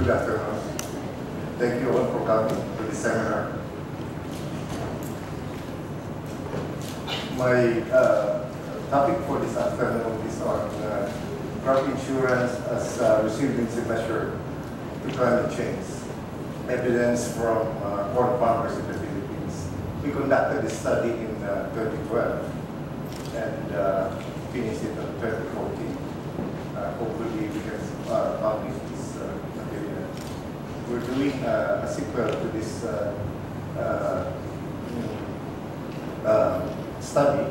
Good afternoon. Thank you all for coming to the seminar. My uh, topic for this afternoon is on uh, crop insurance as a resiliency measure to climate change. Evidence from uh, corn farmers in the Philippines. We conducted this study in uh, 2012 and uh, finished it in 2014. Uh, hopefully we can uh, publish this. We're doing uh, a sequel to this uh, uh, study,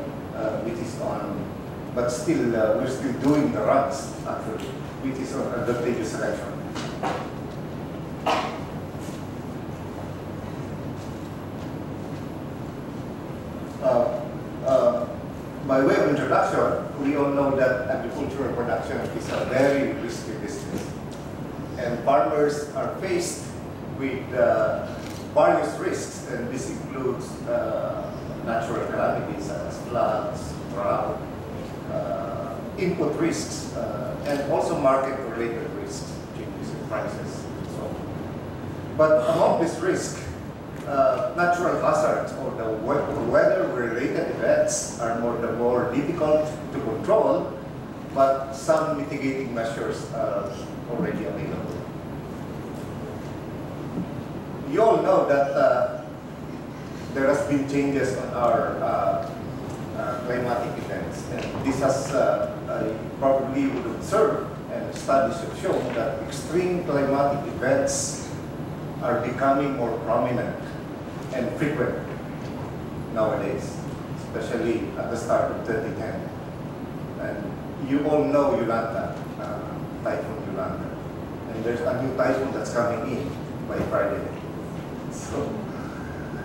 which is on, but still, we're still doing the runs, actually, which is on advantageous selection. Uh, uh, by way of introduction, we all know that agricultural production is a very risky business. And farmers are faced with uh, various risks, and this includes uh, natural calamities such as floods, drought, uh, input risks, and also market-related risks, changes in prices, and so on. But among these risks, uh, natural hazards or the we- weather-related events are more the more difficult to control, but some mitigating measures are already available. You all know that uh, there has been changes on our uh, uh, climatic events, and this has uh, probably would observe, and studies have shown that extreme climatic events are becoming more prominent and frequent nowadays, especially at the start of 2010. And you all know Yolanda, uh, Typhoon Yolanda. And there's a new typhoon that's coming in by Friday. So,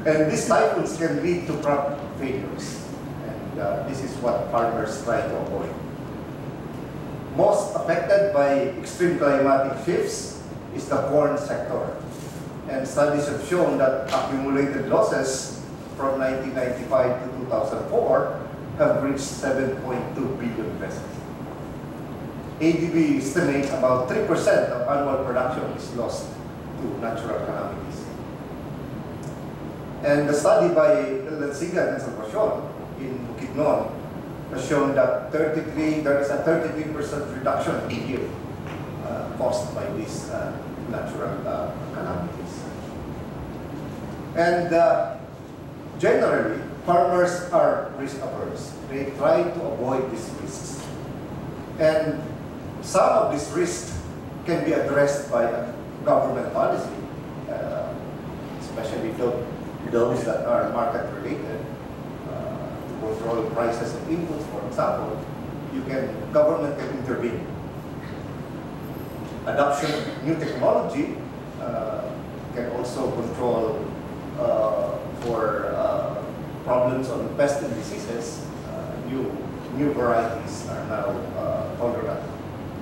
and these cycles can lead to crop failures. And uh, this is what farmers try to avoid. Most affected by extreme climatic shifts is the corn sector. And studies have shown that accumulated losses from 1995 to 2004 have reached 7.2 billion pesos. ADB estimates about 3% of annual production is lost to natural calamities. And the study by Lansigan and Salvacion in Bukidnon has shown that 33, there is a 33% reduction in yield uh, caused by these uh, natural uh, calamities. And uh, generally, farmers are risk averse. They try to avoid these risks. And some of these risks can be addressed by government policy, uh, especially tho- those that are market related. Uh, to control prices of inputs, for example, you can, government can intervene. Adoption of new technology uh, can also control uh, for problems on pest and diseases. Uh, new, new varieties are now uh, tolerant,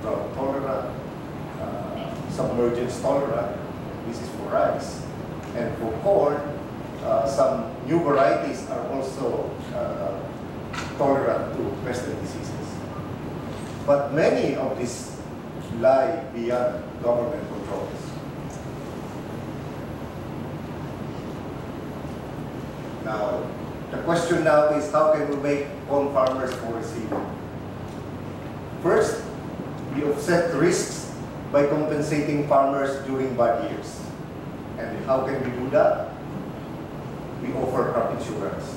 drought tolerant, uh, submergence tolerant. This is for rice. And for corn, uh, some new varieties are also uh, tolerant to pest and diseases. But many of these lie beyond government controls. Now, the question now is how can we make corn farmers more resilient? First, we offset risks by compensating farmers during bad years. And how can we do that? We offer crop insurance.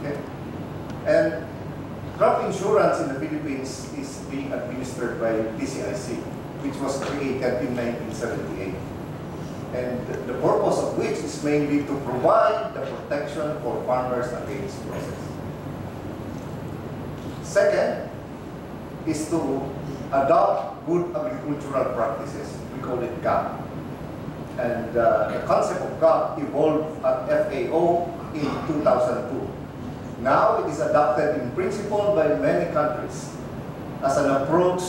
Okay? And crop insurance in the Philippines is being administered by PCIC, which was created in 1978 and the the purpose of which is mainly to provide the protection for farmers against losses. Second is to adopt good agricultural practices. We call it GAP. And uh, the concept of GAP evolved at FAO in 2002. Now it is adopted in principle by many countries as an approach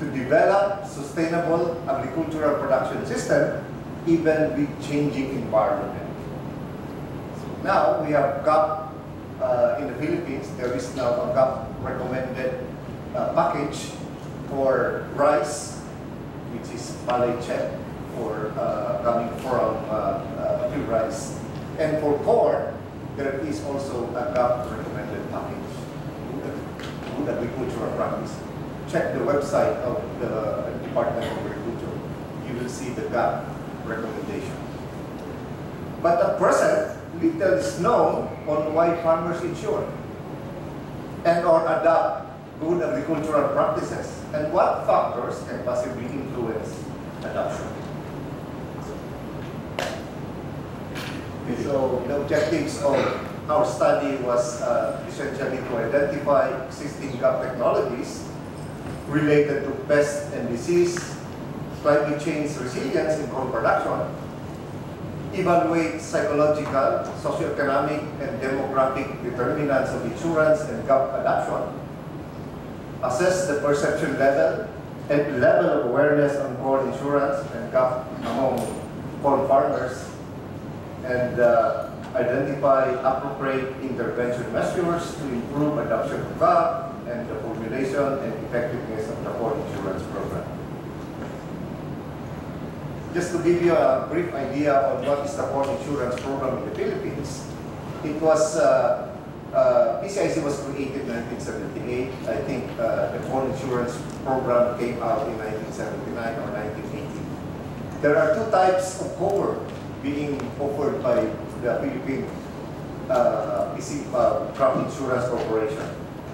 to develop sustainable agricultural production system even with changing environment. Now we have GAP uh, in the Philippines. There is now a GAP recommended uh, package for rice, which is Palay check for uh, coming from uh, uh, rice. And for corn, there is also a GAP recommended package, good agricultural practice. Check the website of the Department of Agriculture. You will see the GAP recommendation. But at present, little is known on why farmers insure and or adopt good agricultural practices and what factors can possibly influence adoption. So the objectives of our study was uh, essentially to identify existing gap technologies related to pest and disease, climate change resilience in corn production, evaluate psychological, socioeconomic, and demographic determinants of insurance and gap adoption, assess the perception level and level of awareness on corn insurance and gap among corn farmers, and uh, identify appropriate intervention measures to improve adoption of GAP and the formulation and effectiveness of the corn insurance program. Just to give you a brief idea on what is the corn insurance program in the Philippines, it was, uh, uh, PCIC was created in 1978. I think uh, the corn insurance program came out in 1979 or 1980. There are two types of cover being offered by the Philippine uh, uh, Crop Insurance Corporation.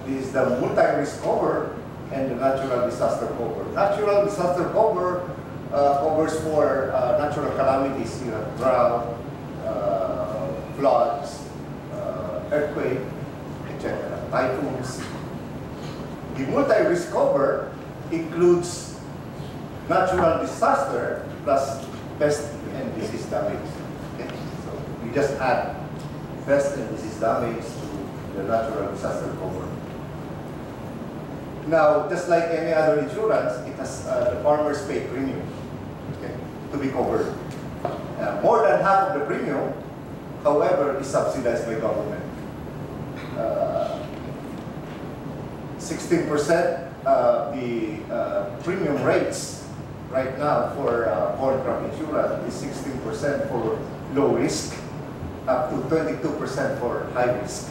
This is the multi-risk cover and the natural disaster cover. Natural disaster cover uh, covers for uh, natural calamities, you know, drought, uh, floods, uh, earthquake, etc., typhoons. The multi-risk cover includes natural disaster plus pest and disease damage. Okay? So we just add pest and disease damage to the natural disaster cover. Now, just like any other insurance, it has uh, the farmers pay premium okay, to be covered. Uh, more than half of the premium, however, is subsidized by government. 16% uh, the uh, premium rates right now for uh, crop insurance is 16% for low risk, up to 22% for high risk.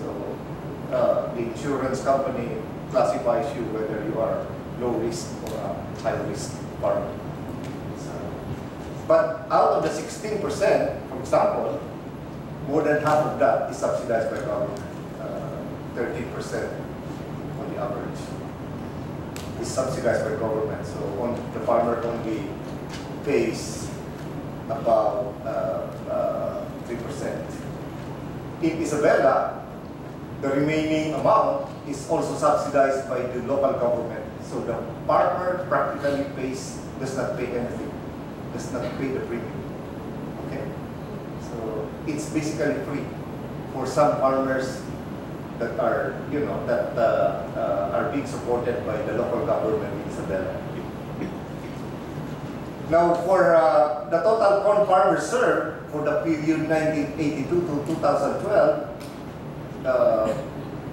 So uh, the insurance company classifies you whether you are low risk or a high risk. So, but out of the 16%, for example, more than half of that is subsidized by government, 13% on the average is subsidized by government. So on, the farmer only pays about 3%. Uh, uh, In Isabela, the remaining amount is also subsidized by the local government. So the farmer practically pays, does not pay anything, does not pay the premium. Okay? So it's basically free for some farmers that are, you know, that uh, uh, are being supported by the local government in Isabela. Now, for uh, the total corn farmers served for the period 1982 to 2012, uh,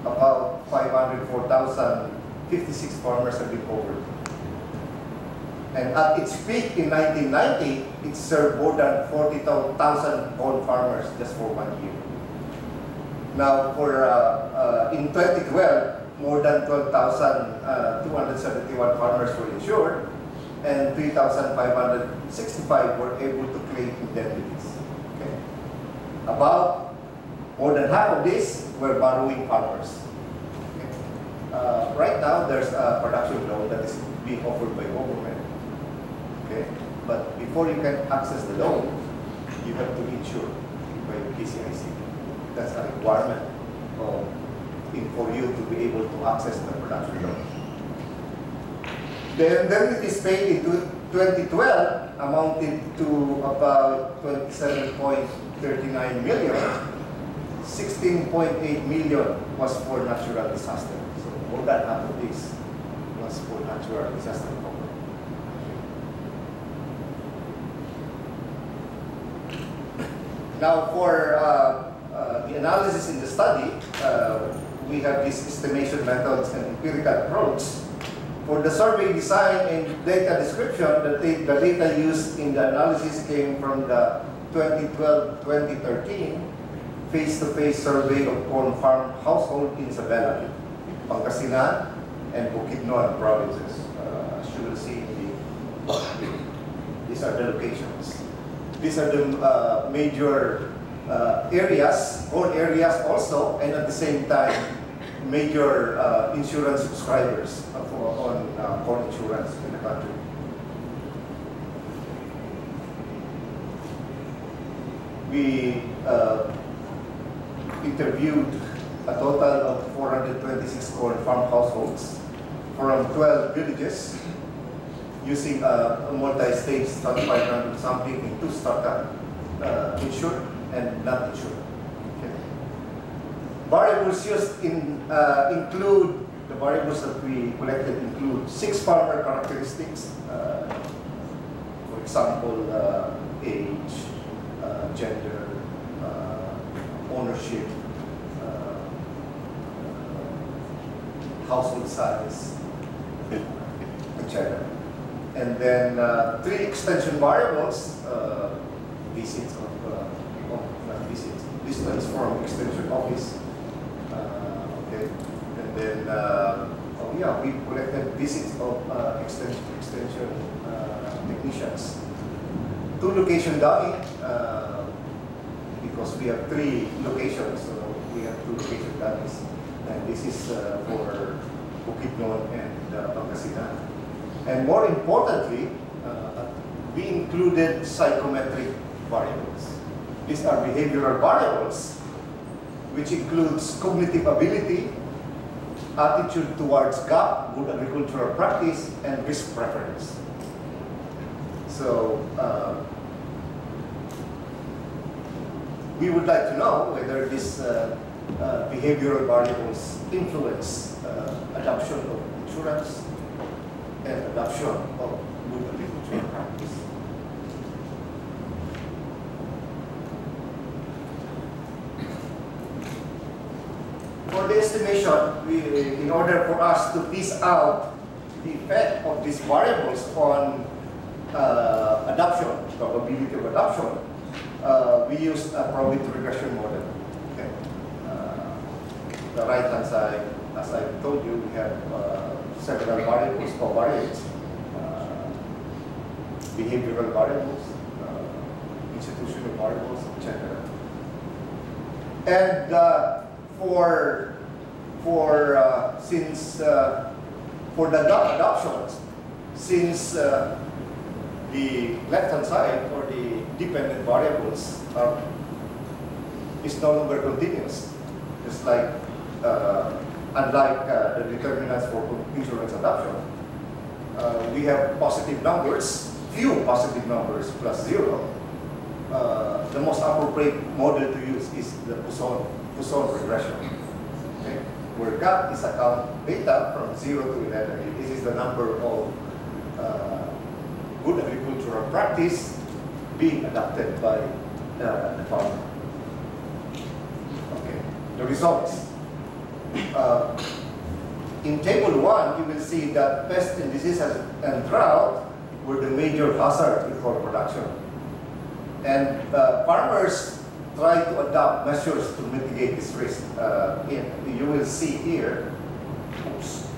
about 504,056 farmers have been covered. And at its peak in 1990, it served more than 40,000 corn farmers just for one year. Now, for uh, uh, in 2012, more than 12,271 uh, farmers were insured, and 3,565 were able to claim indemnities. Okay. About more than half of these were borrowing farmers. Okay. Uh, right now, there's a production loan that is being offered by government. Okay. But before you can access the loan, you have to insure by PCIC. That's a requirement of, for you to be able to access the production loan. The indemnities paid in 2012 amounted to about 27.39 million. 16.8 million was for natural disaster. So more than half of this was for natural disaster. Now for uh, the analysis in the study, uh, we have these estimation methods and empirical approach. For the survey design and data description, the, the data used in the analysis came from the 2012-2013 face-to-face survey of corn farm household in Isabela, Pangasinan, and Bukidnon provinces. Uh, as you will see, the, these are the locations. These are the uh, major uh, areas, corn areas also, and at the same time, major uh, insurance subscribers for, on uh, corn insurance in the country. We uh, interviewed a total of 426 corn farm households from 12 villages using a, multi-stage stratified sampling in two strata, uh, insured and not insured. Okay. Variables used in, uh, include, the variables that we collected include six farmer characteristics, uh, for example, uh, age, uh, gender, uh, ownership, household size, etc. And then uh, three extension variables, uh, visits of, uh, uh, distance from extension office. Uh, okay, and then uh, oh yeah, we collected visits of uh, extension extension technicians. Two location dummy because we have three locations, so we have two location dummies, and this is for Bukidnon and Pangasinan. And more importantly, uh, we included psychometric variables. These are behavioral variables, which includes cognitive ability, attitude towards GAP, good agricultural practice, and risk preference. So, uh, we would like to know whether these uh, uh, behavioral variables influence uh, adoption of insurance, and adoption of good agricultural practice. For we, in order for us to piece out the effect of these variables on uh, adoption, probability of adoption, uh, we use a probability regression model. Okay. Uh, the right hand side, as I told you, we have uh, several variables covariates, uh, behavioral variables, uh, institutional variables, etc. And for for uh, since uh, for the adoptions, since uh, the left-hand side or the dependent variables are, is no longer continuous, just like uh, unlike uh, the determinants for insurance adoption, uh, we have positive numbers, few positive numbers plus zero. The most appropriate model to use is the Poisson, Poisson regression? Where GAP is a count data from 0 to 11. This is the number of uh, good agricultural practice being adopted by uh, the farmer. Okay, the results uh, in table one, you will see that pest and diseases and drought were the major hazard crop production. And uh, farmers try to adopt measures to mitigate this risk. Uh, you will see here, oops,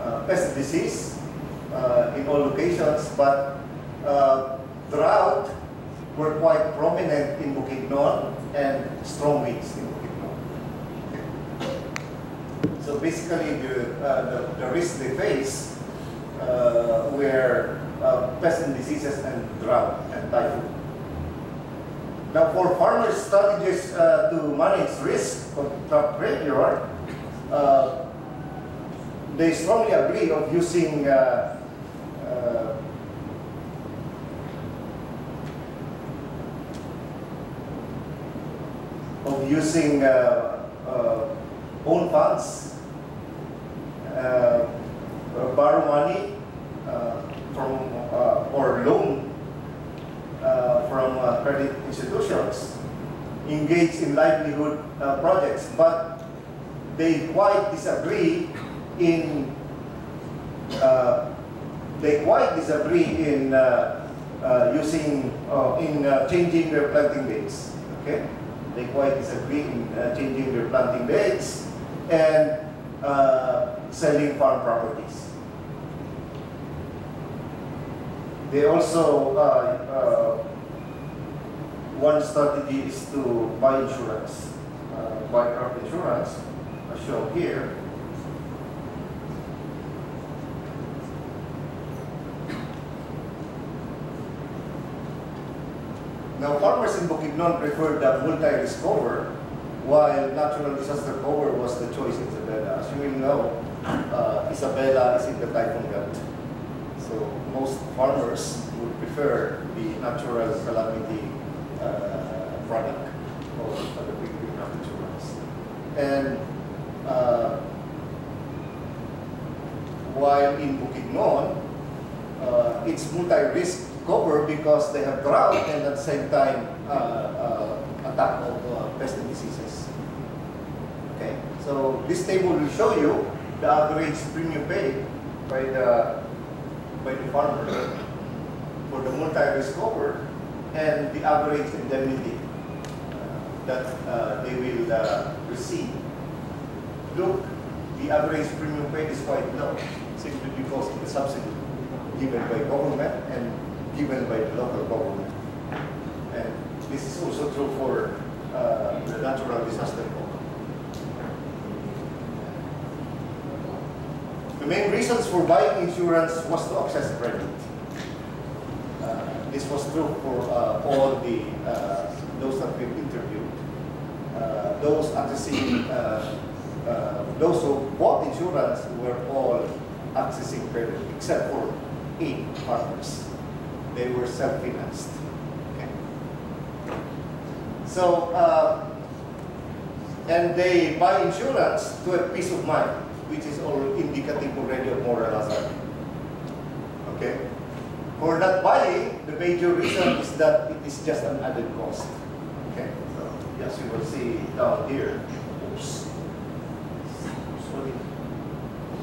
uh, pest disease uh, in all locations, but uh, drought were quite prominent in Bukidnon and strong winds in. So basically the, uh, the, the risks they face uh, were uh, pest and diseases and drought and typhoon. Now for farmers' strategies uh, to manage risk of drought failure, uh, they strongly agree of using uh, of using uh, uh, own funds, borrow money uh, from uh, or loan uh, from uh, credit institutions engage in livelihood uh, projects, but they quite disagree in uh, they quite disagree in uh, uh, using uh, in uh, changing their planting dates. Okay, they quite disagree in uh, changing their planting dates and uh, selling farm properties. They also uh, uh, one strategy is to buy insurance, uh, buy crop insurance, as shown here. Now, farmers in Bukidnon preferred the multi-risk cover, while natural disaster cover was the choice in Isabela. As you will know, uh, Isabela is in the typhoon belt. So most farmers would prefer the natural calamity uh, product or the big enough. And uh, while in Bukidnon, uh, it's multi-risk cover because they have drought and at the same time uh, uh, attack of uh, pests and diseases. Okay, so this table will show you the average premium paid by the by the farmer for the multi-risk cover and the average indemnity uh, that uh, they will uh, receive. Look, the average premium paid is quite low simply because of the subsidy given by government and given by the local government. And this is also true for uh, the natural disaster cover. The main reasons for buying insurance was to access credit. Uh, this was true for uh, all the uh, those that we've interviewed. Uh, those accessing, uh, uh, those who bought insurance were all accessing credit, except for eight farmers. They were self-financed. Okay. So, and they buy insurance to have peace of mind, which is all indicative already of moral hazard. Okay? For that buying, the major reason is that it is just an added cost. Okay? So, as you will see down here. Oops. Sorry.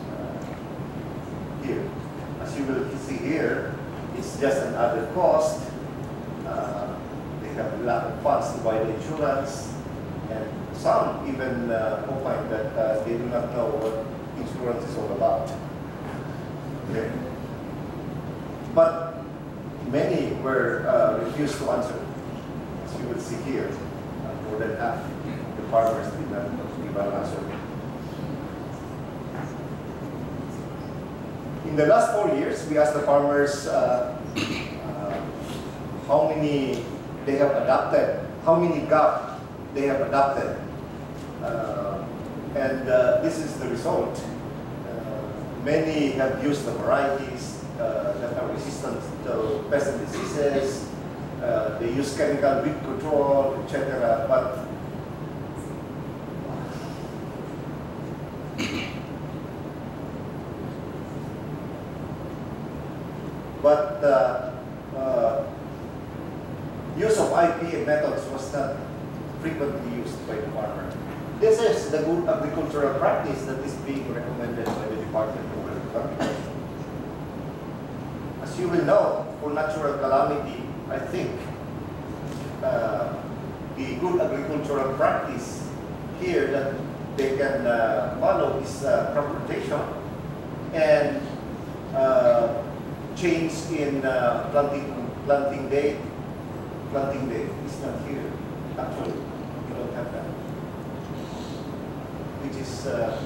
Uh, here. As you will see here, it's just an added cost. Uh, they have a lot of funds to buy the insurance. And some even uh, that uh, they do not know what insurance is all about. Okay. But many were uh, refused to answer. As you will see here, uh, more than half the farmers did not give an answer. In the last four years, we asked the farmers uh, uh, how many they have adopted, how many GAP they have adopted. And uh, this is the result. Uh, many have used the varieties uh, that are resistant to pests and diseases. Uh, they use chemical weed control, etc. But uh, uh, use of IPA methods was not frequently used by the farmer. This is the good agricultural practice that is being recommended by the Department of Agriculture. As you will know, for natural calamity, I think uh, the good agricultural practice here that they can uh, follow is uh, crop rotation and uh, change in uh, planting planting date. Planting date is not here. Actually, we don't have that. Which is uh,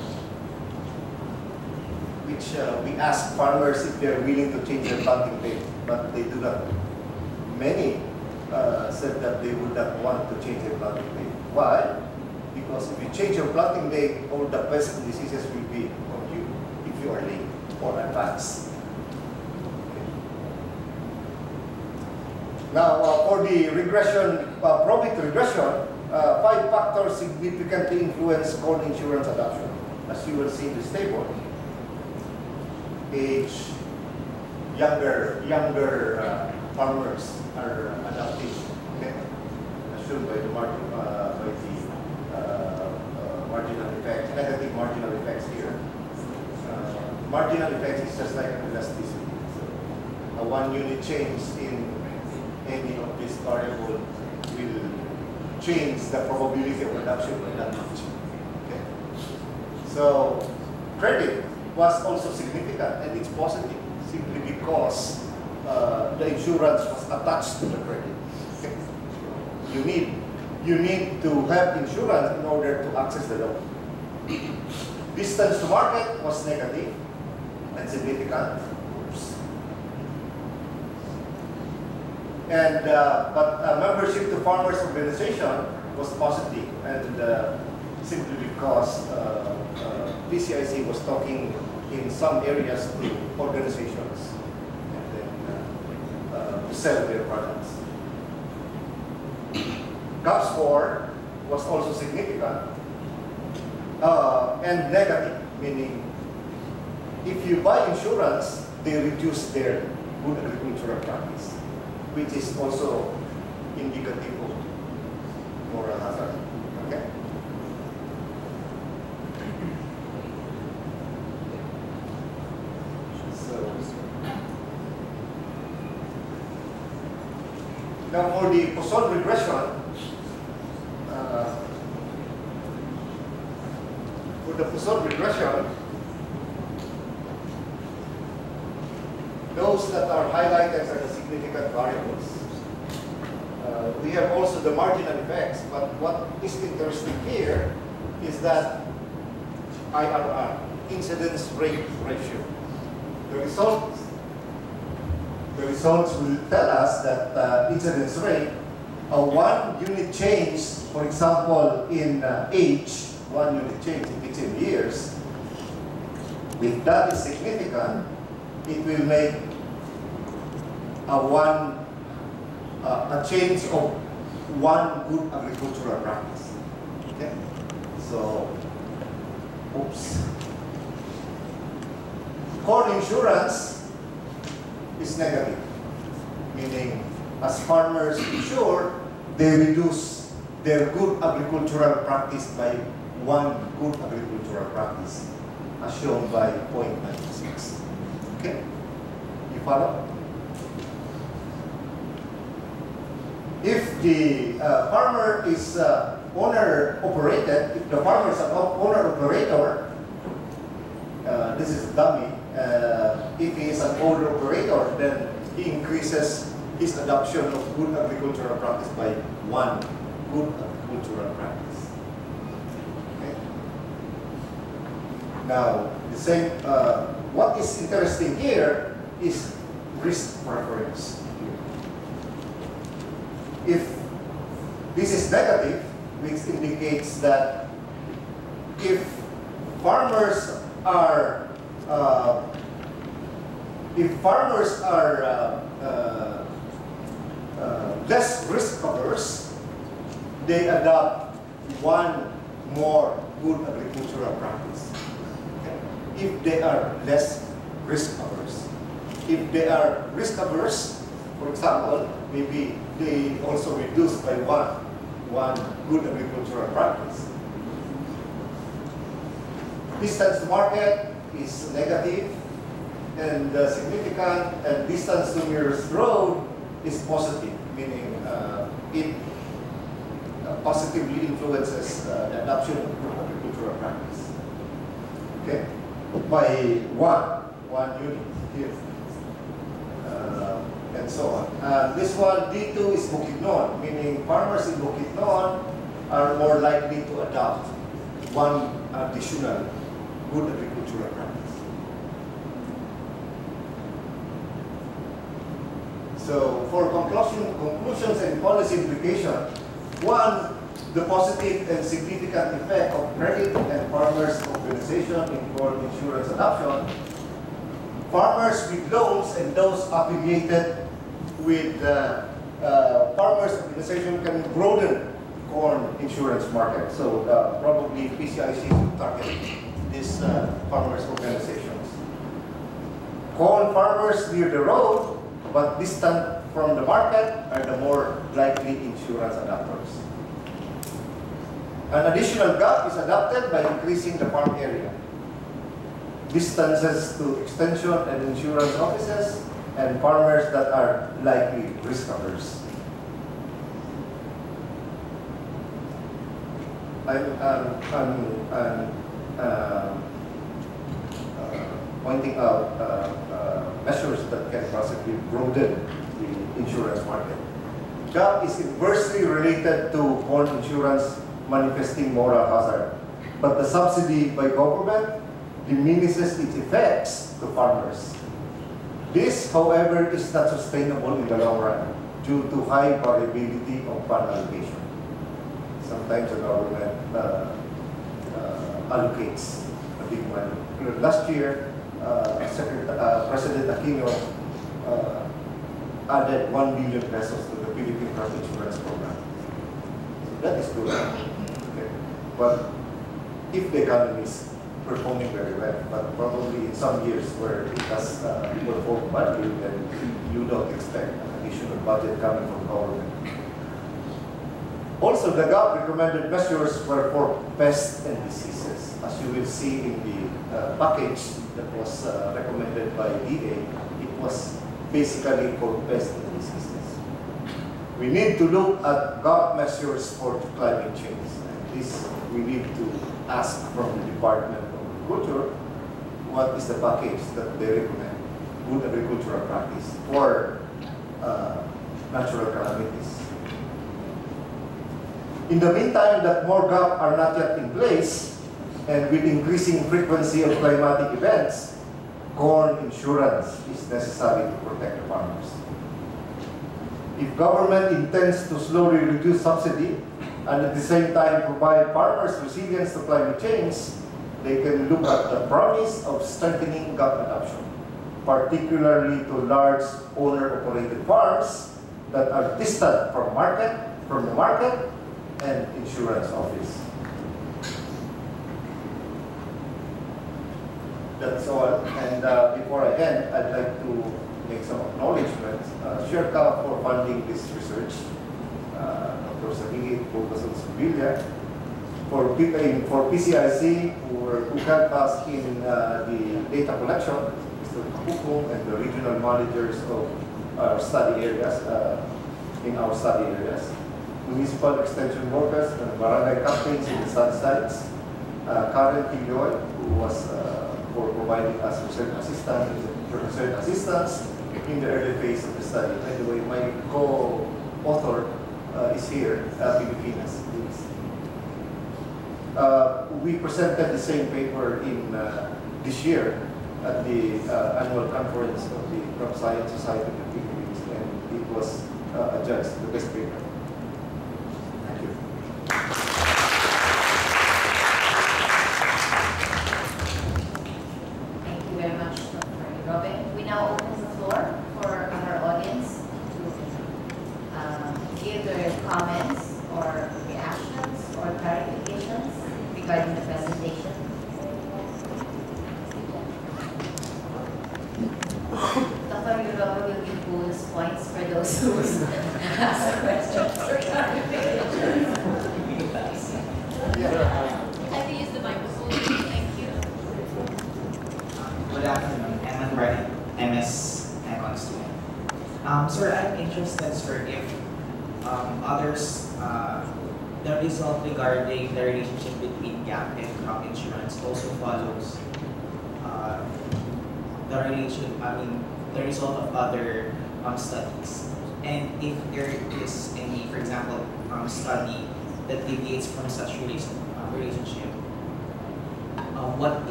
which uh, we ask farmers if they're willing to change their planting date, but they do not. Many uh, said that they would not want to change their planting date. Why? Because if you change your planting date, all the pests and diseases will be on you if you are late or advanced. Now, uh, for the regression, uh, probit regression, uh, five factors significantly influence corn insurance adoption. As you will see in this table, age, younger, younger uh, farmers are adopting okay? Assumed by the margin, uh, by the uh, uh, marginal effects, negative marginal effects here. Uh, marginal effects is just like elasticity. So, a one unit change in any of these variable will change the probability of reduction by that much. Okay? So credit was also significant and it's positive simply because uh, the insurance was attached to the credit. Okay? You need you need to have insurance in order to access the loan. Distance to market was negative and significant. Oops. And uh, but membership to farmers organization was positive, and uh, simply because uh, uh, PCIC was talking in some areas to organizations and then uh, uh, to sell their products. GAP score was also significant. Uh, and negative, meaning if you buy insurance, they reduce their good agricultural practice, which is also indicative of moral hazard. Okay? So, now for the Poisson regression, uh, for the Poisson regression, those that are highlighted are the significant variables. Uh, we have also the marginal effects, but what is interesting here is that IRR, incidence rate ratio. The results, the results will tell us that uh, incidence rate, a one unit change, for example, in uh, age, one unit change in 15 years, if that is significant, it will make a one uh, a change of one good agricultural practice. Okay, so oops. Corn insurance is negative, meaning as farmers insure, they reduce their good agricultural practice by one good agricultural practice, as shown by 96. Okay, you follow? If the uh, farmer is uh, owner operated, if the farmer is an owner operator, uh, this is dummy. Uh, if he is an owner operator, then he increases his adoption of good agricultural practice by one good agricultural practice. Okay. Now, the same. Uh, what is interesting here is risk preference if this is negative, which indicates that if farmers are uh, if farmers are uh, uh, uh less risk averse, they adopt one more good agricultural practice. Okay? If they are less risk averse. If they are risk averse, for example, maybe they also reduce by one, one good agricultural practice. Distance to market is negative and significant, and distance to nearest road is positive, meaning uh, it uh, positively influences uh, the adoption of good agricultural practice. Okay, by one, one unit here. And so on. Uh, this one, D2 is Bukidnon, meaning farmers in Bukidnon are more likely to adopt one additional good agricultural practice. So for conclusion, conclusions and policy implication, one, the positive and significant effect of credit and farmers' organization in corn insurance adoption farmers with loans and those affiliated with uh, uh, farmers organization can broaden corn insurance market. So uh, probably PCIC will target these uh, farmers organizations. Corn farmers near the road, but distant from the market are the more likely insurance adopters. An additional gap is adopted by increasing the farm area. Distances to extension and insurance offices and farmers that are likely risk averse. I'm, I'm, I'm uh, uh, pointing out uh, uh, measures that can possibly broaden the insurance market. GAP is inversely related to corn insurance manifesting moral hazard, but the subsidy by government diminishes its effects to farmers. This, however, is not sustainable in the long run due to high variability of fund allocation sometimes the government uh, uh, allocates a big money. Last year, uh, uh, President Aquino uh, added 1 billion pesos to the Philippine Crop Insurance Program. So that is good. Okay. But if the economy is performing very well, but probably in some years where it has uh, performed badly, then you don't expect additional budget coming from government. Also, the GAP recommended measures were for pests and diseases. As you will see in the uh, package that was uh, recommended by DA, it was basically for pests and diseases. We need to look at GAP measures for climate change. And this we need to ask from the Department Agriculture what is the package that they recommend, good agricultural practice for uh, natural calamities. In the meantime, that more gaps are not yet in place, and with increasing frequency of climatic events, corn insurance is necessary to protect the farmers. If government intends to slowly reduce subsidy and at the same time provide farmers resilience to climate change, they can look at the promise of strengthening GAP adoption, particularly to large owner-operated farms that are distant from market, from the market and insurance office. That's all. And uh, before I end, I'd like to make some acknowledgements. Uh, for funding this research. Uh, Dr. Sabingit Bulgason Sevilla. For, for PCIC, who, who helped us in uh, the data collection, Mr. Kapukong and the regional managers of our study areas, uh, in our study areas municipal extension workers and barangay captains in the sun sites. Uh, Karen Pilloy, who was uh, for providing us research assistance, research assistance in the early phase of the study. By the way, my co-author uh, is here, uh. Uh, we presented the same paper in uh, this year at the uh, annual conference of the Crop Science Society of the Philippines, and it was uh, adjudged the best paper.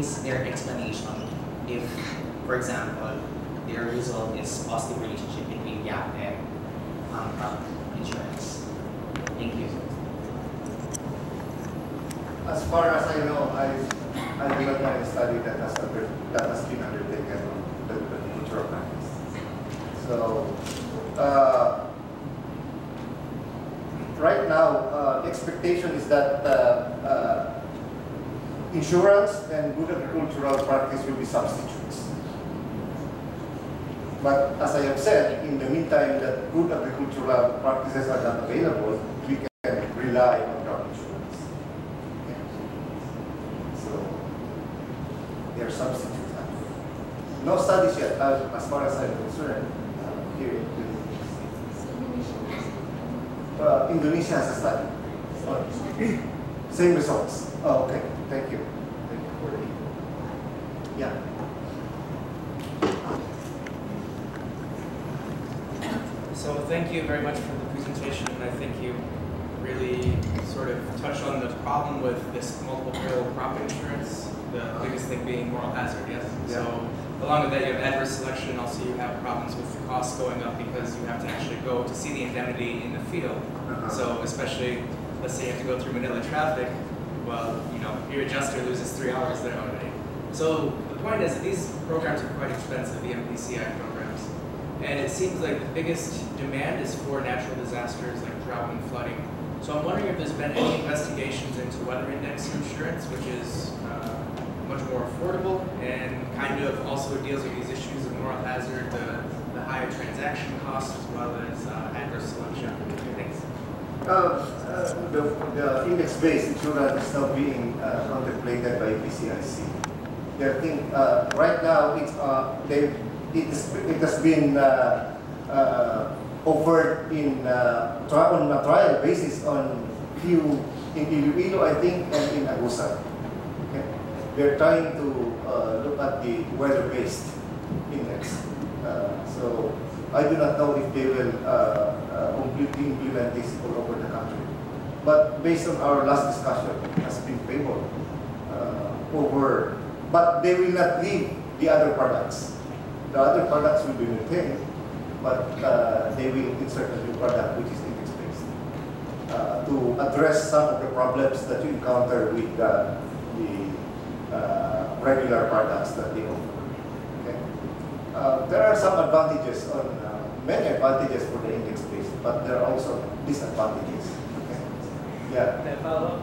is their explanation if, for example, their result is positive relationship between GAP and um, crop insurance. Thank you. As far as I know, I I do not know any study that has under, that has been undertaken on the, the nature of practice. So uh, right now, uh, expectation is that uh, uh insurance and good agricultural practice will be substitutes. But as I have said, in the meantime that good agricultural practices are not available, we can rely on crop insurance. So there are substitutes. No studies yet, as far as I'm concerned, uh, here in Philippines. Uh, Indonesia has a study. Same results. Oh, okay. Thank you. Thank you for the. Yeah. So thank you very much for the presentation, and I think you really sort of touched on the problem with this multiple peril crop insurance, the biggest thing being moral hazard, yes? So along with that, you have adverse selection, also you have problems with the costs going up because you have to actually go to see the indemnity in the field. Uh-huh. So especially, let's say you have to go through Manila traffic, well, you know, your adjuster loses three hours there already. So the point is that these programs are quite expensive, the MPCI programs. And it seems like the biggest demand is for natural disasters like drought and flooding. So I'm wondering if there's been any investigations into weather index insurance, which is uh, much more affordable and kind of also deals with these issues of moral hazard, the, the higher transaction costs, as well as uh, adverse selection. Thanks. Uh, uh, the, the index-based insurance is now being uh, contemplated by PCIC. They think uh, right now it's they it, is, it has been offered in uh, on a trial basis on few in Iloilo, I think, and in Agusan. Okay? They're trying to uh, look at the weather-based index. Uh, so I do not know if they will uh, uh, completely implement this all over the country. But based on our last discussion, it has been favored uh, over, but they will not leave the other products. The other products will be maintained, but uh, they will insert a new product which is index-based to address some of the problems that you encounter with the uh, regular products that they offer. Okay? Uh, there are some advantages on uh, many advantages for the index based, but there are also disadvantages. Okay? Yeah. Can I follow?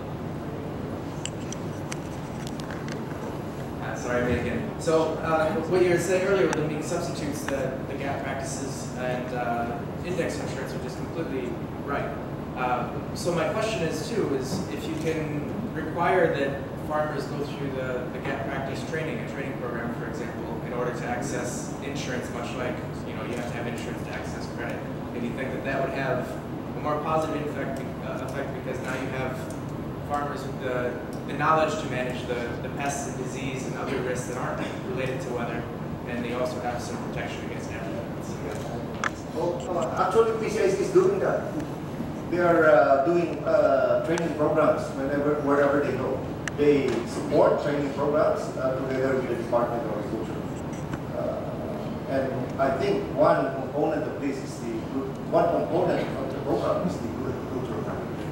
Uh, sorry, Megan. So, uh, what you were saying earlier with them being substitutes, the, the GAP practices and uh, index insurance are just completely right. Uh, so my question is too, is if you can require that farmers go through the, the GAP practice training, a training program, for example, in order to access insurance, much like, you know, you have to have insurance to access credit. And you think that that would have a more positive effect, uh, effect because now you have farmers with the, the knowledge to manage the, the pests and disease and other risks that aren't related to weather, and they also have some protection against natural events. Oh, actually, PCIC is doing that. They are uh, doing uh, training programs whenever, wherever they go. They support training programs uh, together with the Department of Agriculture. Uh, and I think one component of this is the one component of the program is the good agricultural practice.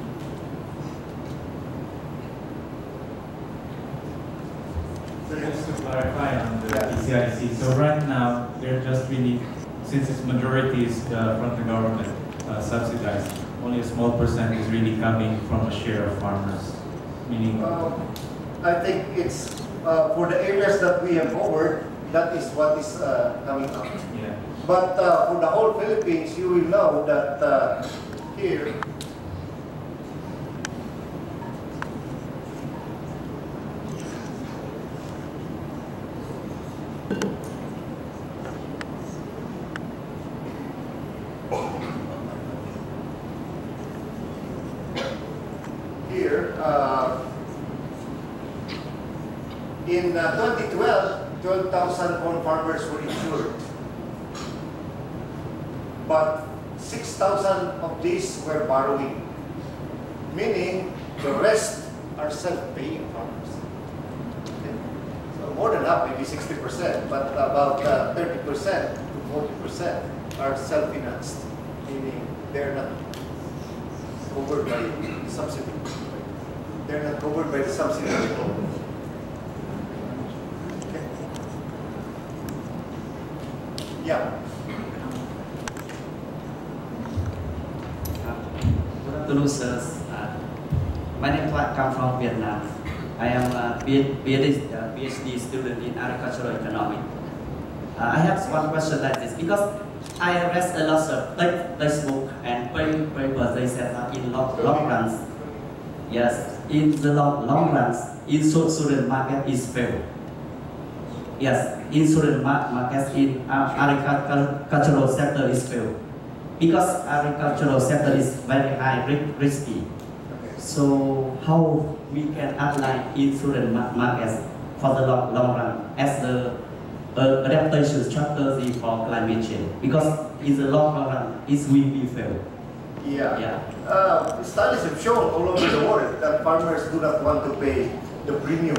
So just to clarify on the Yeah. PCIC, so right now, they're just really, since its majority is uh, from the government uh, subsidized, only a small percent is really coming from a share of farmers, meaning, Um, I think it's, uh, for the areas that we have covered, that is what is uh, coming up. yeah. But uh, for the whole Philippines, you will know that uh, here, uh, in uh, 2012, 12,000 corn farmers were insured. But 6,000 of these were borrowing, meaning the rest are self-paying farmers. Okay? So more than half, maybe 60%, but about uh, 30% to 40% are self-financed, meaning they're not covered by subsidy. They're not covered by the subsidy at all. Okay. Yeah. Afternoon, sirs. Uh, my name is come from Vietnam. I am a PhD, uh, PhD student in agricultural economics. Uh, I have one question like this because I read a lot of textbook and papers they said that in long, long runs, yes, in the long, long runs, insurance market is fail. Yes, insurance mar- market in uh, agricultural sector is fail because agricultural sector is very high ri- risky. Okay. So how we can apply insurance ma- markets for the long, long run as the uh, adaptation strategy for climate change? Because in the long run, it will be fail. Yeah. Yeah. Uh, studies have shown all over the world that farmers do not want to pay the premium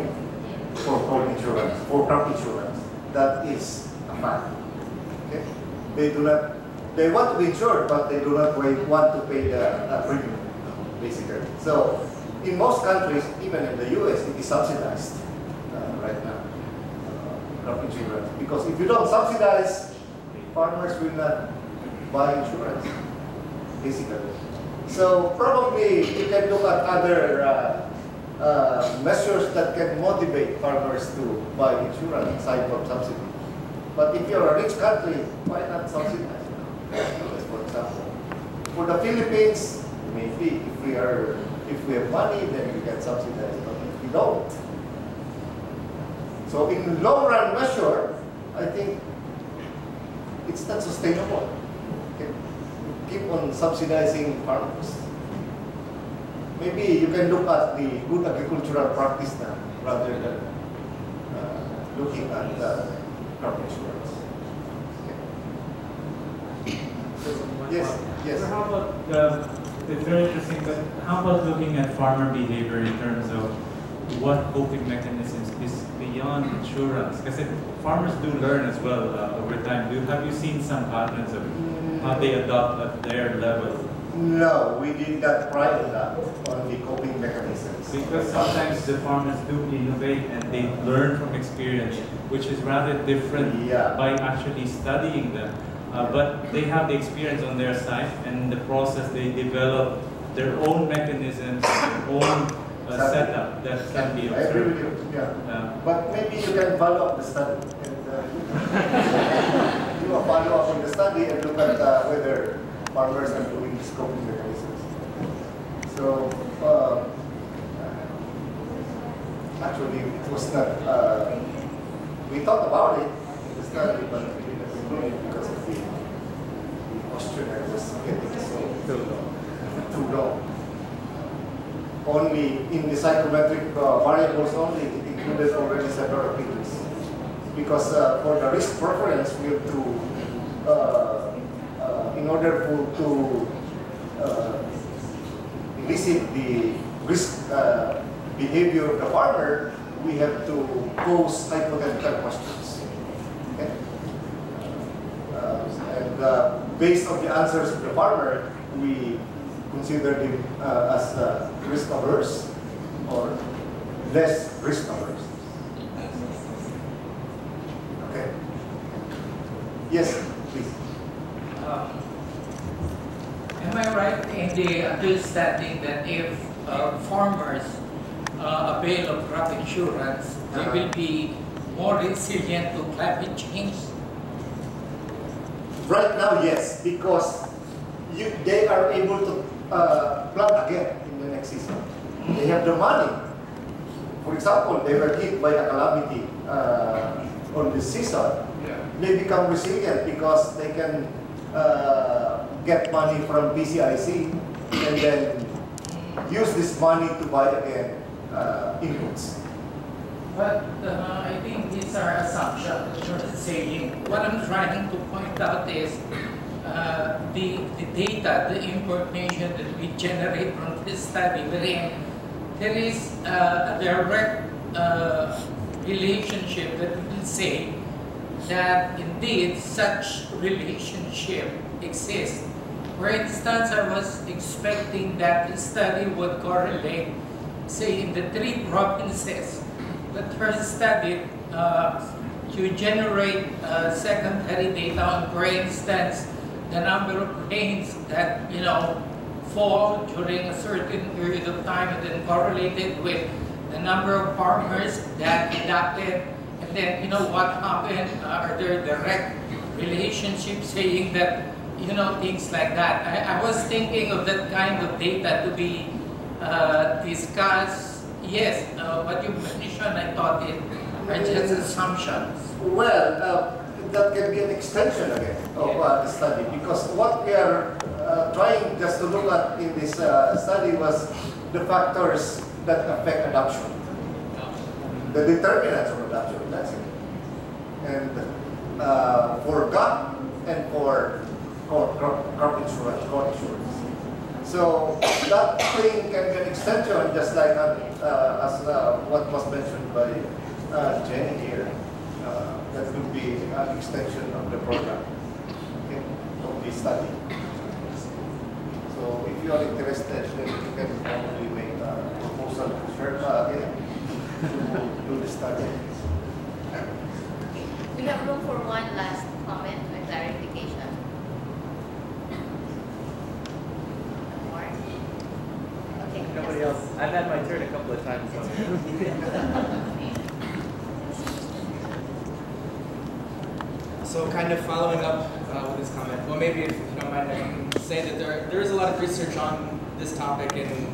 for crop insurance, for crop insurance. That is a fact. Okay? They do not, they want to be insured, but they do not wa- want to pay the uh, premium, basically. So, in most countries, even in the US, it is subsidized uh, right now, uh, crop insurance. Because if you don't subsidize, farmers will not buy insurance basically. So probably you can look at other uh, uh, measures that can motivate farmers to buy insurance aside from subsidy. But if you're a rich country, why not subsidize? For example, for the Philippines, maybe if we are if we have money, then we can subsidize. But if we don't, so in long run measure, I think it's not sustainable. Keep on subsidizing farmers. Maybe you can look at the good agricultural practice now rather than uh, looking at uh, crop insurance. Okay. Yes, yes. So how about, uh, it's very interesting, but how about looking at farmer behavior in terms of what coping mechanisms is beyond insurance? Because farmers do learn as well uh, over time. Do, have you seen some patterns of how they adopt at their level? No, we did not try that, on the coping mechanisms. Because sometimes the farmers do innovate and they learn from experience, which is rather different Yeah. by actually studying them. Uh, but they have the experience on their side, and in the process they develop their own mechanisms, their own uh, setup that can be observed. I agree with you, yeah. Uh, But maybe you can follow up the study and uh, do a follow up on the study and look at uh, whether farmers are doing these coping mechanisms. So, uh, actually, it was not, uh, we thought about it but we didn't include it because of the, the questionnaire was getting so too long only in the psychometric uh, variables only, it included already several things. Because uh, for the risk preference, we have to, uh, in order for, to uh, elicit the risk uh, behavior of the farmer, we have to pose hypothetical questions. Okay? Uh, and uh, based on the answers of the farmer, we consider him uh, as risk averse or less risk averse. Okay. Yes, please. Um, Am I right in the understanding that if uh, farmers uh, avail of crop insurance, they Uh-huh. will be more resilient to climate change? Right now, yes, because you, they are able to uh, plant again in the next season. They have the money. For example, they were hit by a calamity uh, on the season. They become resilient because they can uh, get money from PCIC and then use this money to buy again uh, inputs. But uh, I think these are assumptions that you're saying. What I'm trying to point out is uh, the, the data, the information that we generate from this study, there is uh, a direct uh, relationship that we will say that indeed such relationship exists. For instance, I was expecting that the study would correlate, say, in the three provinces that were study, uh, you generate uh, secondary data on, for instance, the number of rains that, you know, fall during a certain period of time and then correlated with the number of farmers that adopted And then, you know, what happened? Uh, Are there direct relationships saying that, you know, things like that? I, I was thinking of that kind of data to be uh, discussed. Yes, uh, what you mentioned, I thought it are just assumptions. Well, uh, that can be an extension again of uh, the study because what we are uh, trying just to look at in this uh, study was the factors that affect adoption, the determinants of adoption. That's it. And uh, for GAP and for crop, crop, crop insurance, crop insurance. So that thing can be an extension, just like uh, uh, as uh, what was mentioned by uh, Jenny here. Uh, that could be an extension of the program okay, of this study. So if you are interested, then you can probably make a proposal to SEARCA again to do the study. We have room for one last comment or clarification. More? Yes. else. I've had my turn a couple of times. So. Kind of following up uh, with this comment, well maybe if you don't mind, I can say that there, there is a lot of research on this topic and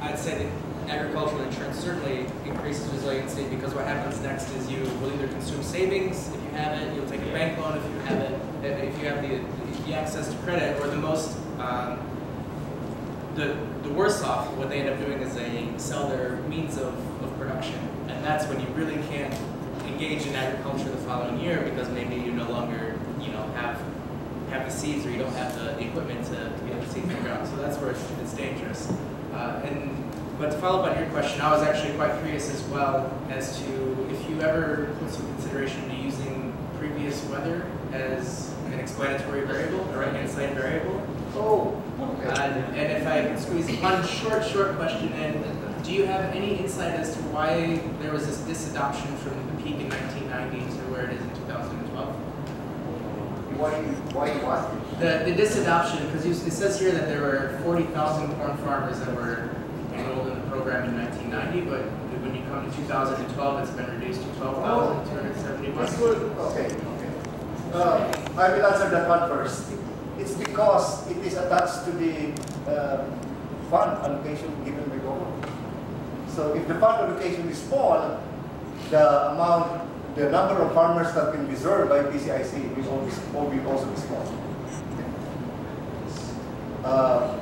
I'd say that agricultural insurance certainly increases resiliency because what happens next is you will either consume savings if you have it, you'll take a bank loan if you have it, if if you have the, the access to credit, or the most, um, the, the worse off, what they end up doing is they sell their means of, of production. And that's when you really can't engage in agriculture the following year because maybe you no longer, you know, have have the seeds or you don't have the equipment to, to get the seeds in the ground. So that's where it's, it's dangerous. Uh, and but to follow up on your question, I was actually quite curious as well as to if you ever put some consideration to using previous weather as an explanatory variable, a right-hand side variable. Oh, Uh, and if I could squeeze one short, short question in, do you have any insight as to why there was this disadoption from the peak in 1990 to where it is in 2012? why, why what? The, the disadoption, because it says here that there were 40,000 corn farmers that were enrolled in the program in 1990, but when you come to 2012, it's been reduced to 12,271. That's good. Okay, okay. Uh, I will answer that one first. It's because it is attached to the uh, fund allocation given by government. So if the fund allocation is small, the amount, the number of farmers that can be served by PCIC will always, will also be small. Uh,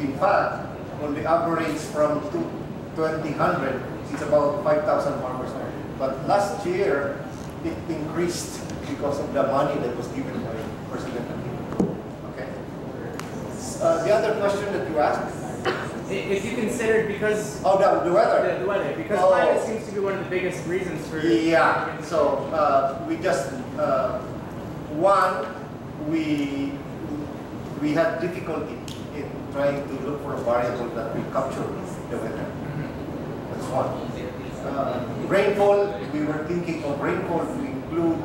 in fact, on the average from two- 2000, it's about 5,000 farmers. But last year, it increased because of the money that was given by President Aquino. Okay? Uh, the other question that you asked, If you considered, because oh, the, the weather. the, the weather, because Oh. climate seems to be one of the biggest reasons for. Yeah, so uh, we just, uh, one, we, we had difficulty in trying to look for a variable that will capture the weather. That's one. Uh, rainfall, we were thinking of rainfall to include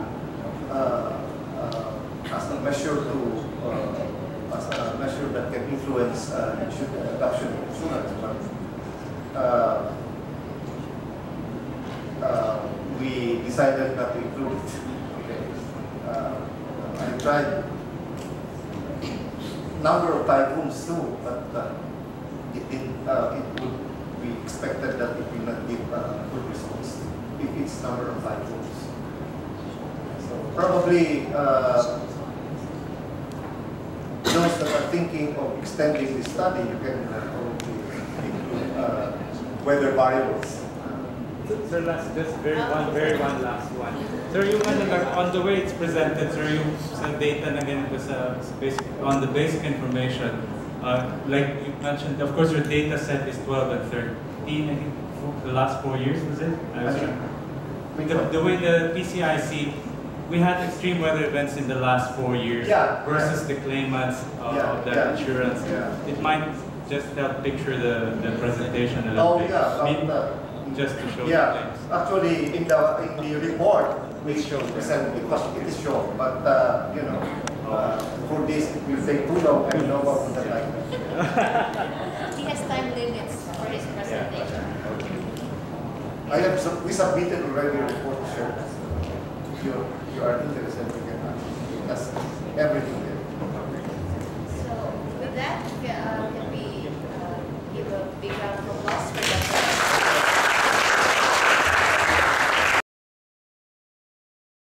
uh, uh, as a measure to, uh, as a measure that can influence uh, adoption insurance. But, uh, uh, we decided not to include it. Okay. Uh, I tried number of typhoons too, but uh, it, it, uh, it would be expected that it will not give uh, good results if it's number of typhoons. So probably uh, those that are thinking of extending this study, you can uh, probably include uh, weather variables. Sir, last, just very one, very one last one. Sir, yung ano, on the way it's presented, sir, yung sa data na ganito sa, sa basic, on the basic information, uh, like you mentioned, of course, your data set is 12 and 13, I think, for the last four years, was it? I was Okay. The, the way the PCIC, we had extreme weather events in the last four years Yeah, versus the claimants uh, Yeah, of that yeah, insurance. yeah. It might just help picture the, the presentation a Oh, little bit. yeah, I mean, but, uh, just to show the Yeah, actually, in the, in the report, we show present because it is shown, but, uh, you know, uh, for this, it will take too long, I know about the time. He has time limits for his presentation. I have, we submitted already a report, sir. You, you are interested. That's everything there. So with that, uh, can we uh, give a big round of applause for that?